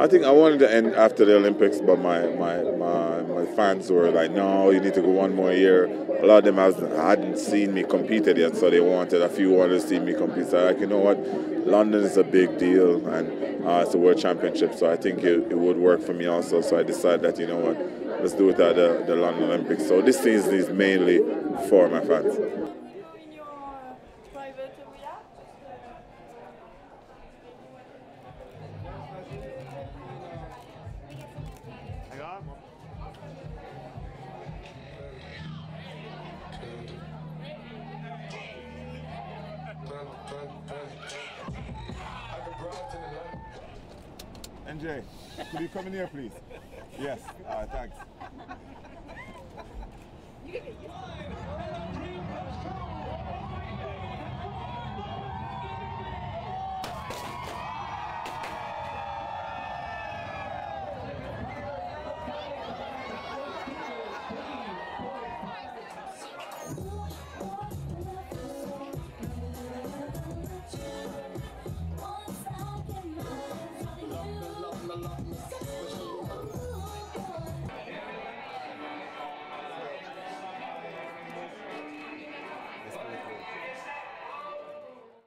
I think I wanted to end after the Olympics, but my, my, my, my fans were like, no, you need to go one more year. A lot of them hadn't seen me competed yet, so they wanted, a few wanted to see me compete. So like, you know what, London is a big deal, and uh, it's a world championship, so I think it, it, would work for me also. So I decided that, you know what, let's do it at the, the London Olympics. So this season is mainly for my fans. NJ, could you come in here, please? Yes, uh, thanks. lot less.